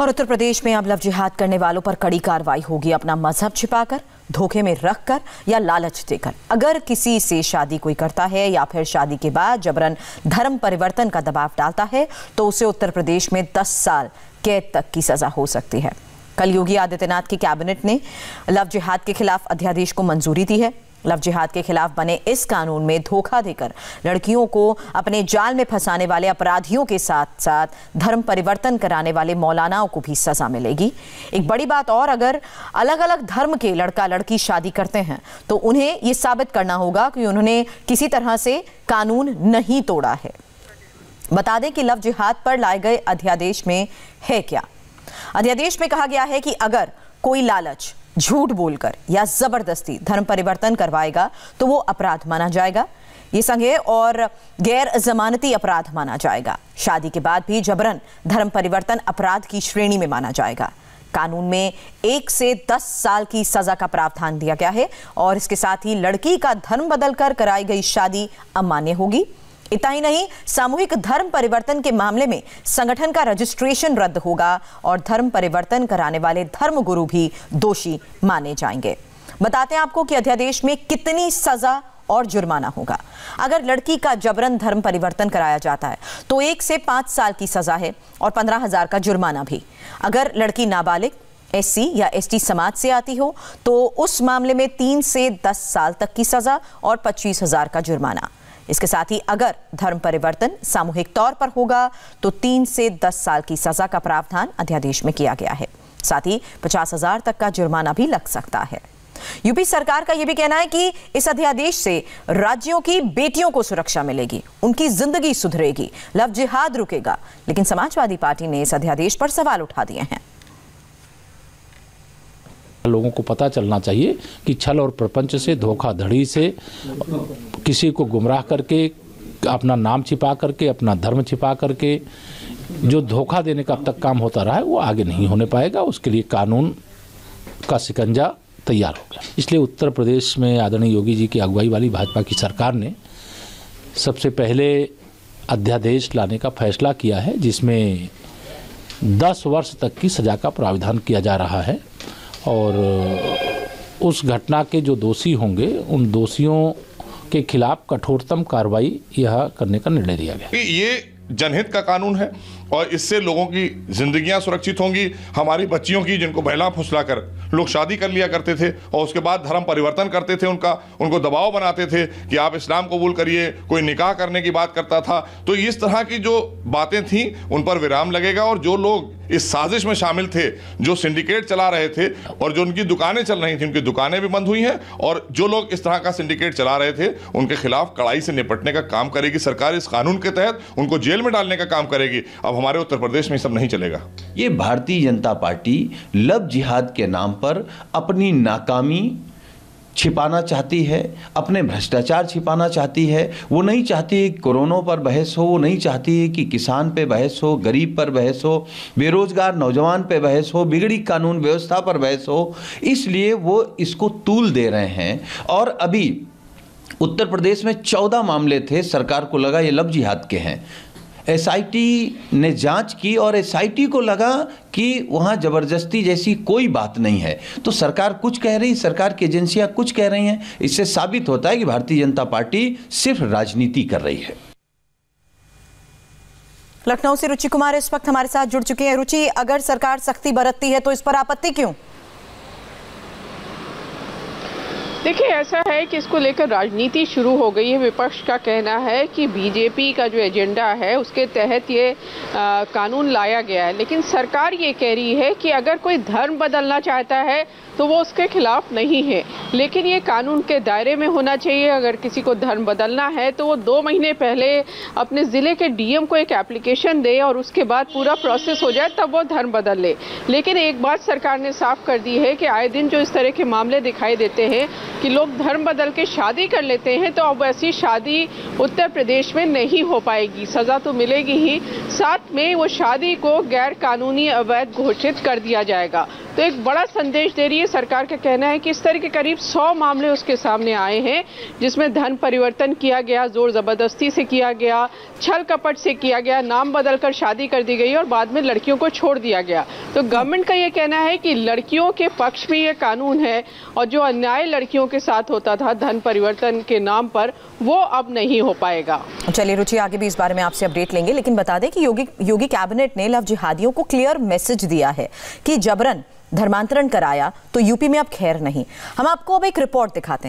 और उत्तर प्रदेश में अब लव जिहाद करने वालों पर कड़ी कार्रवाई होगी। अपना मज़हब छिपाकर, धोखे में रखकर या लालच देकर। अगर किसी से शादी कोई करता है या फिर शादी के बाद जबरन धर्म परिवर्तन का दबाव डालता है तो उसे उत्तर प्रदेश में 10 साल कैद तक की सजा हो सकती है। कल योगी आदित्यनाथ की कैबिनेट ने लव जिहाद के खिलाफ अध्यादेश को मंजूरी दी है। लव जिहाद के खिलाफ बने इस कानून में धोखा देकर लड़कियों को अपने जाल में फंसाने वाले अपराधियों के साथ साथ धर्म परिवर्तन कराने वाले मौलानाओं को भी सजा मिलेगी। एक बड़ी बात और, अगर अलग अलग धर्म के लड़का लड़की शादी करते हैं तो उन्हें यह साबित करना होगा कि उन्होंने किसी तरह से कानून नहीं तोड़ा है। बता दें कि लव जिहाद पर लाए गए अध्यादेश में है क्या? अध्यादेश में कहा गया है कि अगर कोई लालच झूठ बोलकर या ज़बरदस्ती धर्म परिवर्तन करवाएगा तो वो अपराध माना जाएगा। ये संज्ञेय और गैर जमानती अपराध माना जाएगा। शादी के बाद भी जबरन धर्म परिवर्तन अपराध की श्रेणी में माना जाएगा। कानून में एक से दस साल की सजा का प्रावधान दिया गया है और इसके साथ ही लड़की का धर्म बदलकर कराई गई शादी अमान्य होगी। इतना ही नहीं, सामूहिक धर्म परिवर्तन के मामले में संगठन का रजिस्ट्रेशन रद्द होगा और धर्म परिवर्तन कराने वाले धर्म गुरु भी दोषी माने जाएँगे। बताते हैं आपको कि अध्यादेश में कितनी सजा और जुर्माना होगा। अगर लड़की का जबरन धर्म परिवर्तन कराया जाता है तो एक से पाँच साल की सजा है और पंद्रह हज़ार का जुर्माना भी। अगर लड़की नाबालिग, एससी या एसटी समाज से आती हो तो उस मामले में तीन से दस साल तक की सजा और पच्चीस हज़ार का जुर्माना। इसके साथ ही अगर धर्म परिवर्तन सामूहिक तौर पर होगा तो तीन से दस साल की सजा का प्रावधान अध्यादेश में किया गया है। साथ ही पचास हज़ार तक का जुर्माना भी लग सकता है। यूपी सरकार का यह भी कहना है कि इस अध्यादेश से राज्यों की बेटियों को सुरक्षा मिलेगी, उनकी ज़िंदगी सुधरेगी, लव जिहाद रुकेगा। लेकिन समाजवादी पार्टी ने इस अध्यादेश पर सवाल उठा दिए हैं। लोगों को पता चलना चाहिए कि छल और प्रपंच से, धोखाधड़ी से, किसी को गुमराह करके, अपना नाम छिपा करके, अपना धर्म छिपा करके, जो धोखा देने का अब तक काम होता रहा है, वो आगे नहीं होने पाएगा। उसके लिए कानून का सिकंजा तैयार हो गया। इसलिए उत्तर प्रदेश में आदरणीय योगी जी की अगुवाई वाली भाजपा की सरकार ने सबसे पहले अध्यादेश लाने का फैसला किया है, जिसमें 10 वर्ष तक की सजा का प्राविधान किया जा रहा है। और उस घटना के जो दोषी होंगे, उन दोषियों के खिलाफ कठोरतम कार्रवाई यह करने का निर्णय लिया गया। ये जनहित का कानून है और इससे लोगों की जिंदगियाँ सुरक्षित होंगी। हमारी बच्चियों की जिनको बहला फुसला कर लोग शादी कर लिया करते थे और उसके बाद धर्म परिवर्तन करते थे उनका, उनको दबाव बनाते थे कि आप इस्लाम कबूल करिए, कोई निकाह करने की बात करता था। तो इस तरह की जो बातें थी, उन पर विराम लगेगा और जो लोग इस साजिश में शामिल थे, जो सिंडिकेट चला रहे थे और जो उनकी दुकानें चल रही थी, उनकी दुकानें भी बंद हुई हैं और जो लोग इस तरह का सिंडिकेट चला रहे थे, उनके खिलाफ कड़ाई से निपटने का काम करेगी सरकार। इस कानून के तहत उनको जेल में डालने का काम करेगी। अब हमारे उत्तर प्रदेश में सब नहीं चलेगा। ये भारतीय जनता पार्टी लव जिहाद के नाम पर अपनी नाकामी छिपाना चाहती है, अपने भ्रष्टाचार छिपाना चाहती है। वो नहीं चाहती है कोरोना पर बहस हो, वो नहीं चाहती है कि किसान पे बहस हो, गरीब पर बहस हो, बेरोजगार नौजवान पे बहस हो, बिगड़ी कानून व्यवस्था पर बहस हो। इसलिए वो इसको तूल दे रहे हैं। और अभी उत्तर प्रदेश में चौदह मामले थे, सरकार को लगा ये लव जिहाद के हैं। एसआईटी ने जाँच की और एसआईटी को लगा कि वहाँ ज़बरदस्ती जैसी कोई बात नहीं है। तो सरकार कुछ कह रही, सरकार की एजेंसियाँ कुछ कह रही हैं। इससे साबित होता है कि भारतीय जनता पार्टी सिर्फ़ राजनीति कर रही है। लखनऊ से रुचि कुमार इस वक्त हमारे साथ जुड़ चुके हैं। रुचि, अगर सरकार सख्ती बरतती है तो इस पर आपत्ति क्यों? देखिए ऐसा है कि इसको लेकर राजनीति शुरू हो गई है। विपक्ष का कहना है कि बीजेपी का जो एजेंडा है उसके तहत ये आ, कानून लाया गया है। लेकिन सरकार ये कह रही है कि अगर कोई धर्म बदलना चाहता है तो वो उसके खिलाफ नहीं है। लेकिन ये कानून के दायरे में होना चाहिए। अगर किसी को धर्म बदलना है तो वो दो महीने पहले अपने ज़िले के डीएम को एक एप्लीकेशन दे और उसके बाद पूरा प्रोसेस हो जाए तब वो धर्म बदल ले। लेकिन एक बात सरकार ने साफ़ कर दी है कि आए दिन जो इस तरह के मामले दिखाई देते हैं कि लोग धर्म बदल के शादी कर लेते हैं तो अब ऐसी शादी उत्तर प्रदेश में नहीं हो पाएगी। सज़ा तो मिलेगी ही। साथ में वो शादी को गैर कानूनी अवैध घोषित कर दिया जाएगा। तो एक बड़ा संदेश दे रही है सरकार का कहना है कि इस तरह के करीब 100 मामले उसके सामने आए हैं, जिसमें धन परिवर्तन किया गया, ज़ोर ज़बरदस्ती से किया गया, छल कपट से किया गया, नाम बदलकर शादी कर दी गई और बाद में लड़कियों को छोड़ दिया गया। तो गवर्नमेंट का ये कहना है कि लड़कियों के पक्ष में ये कानून है और जो अन्याय लड़कियों के साथ होता था धन परिवर्तन के नाम पर, वो अब नहीं हो पाएगा। चलिए रुचि आगे भी इस बारे में आपसे अपडेट लेंगे, लेकिन बता दें कि योगी योगी कैबिनेट ने लव जिहादियों को क्लियर मैसेज दिया है कि जबरन धर्मांतरण कराया तो यूपी में अब खैर नहीं। हम आपको अब एक रिपोर्ट दिखाते हैं।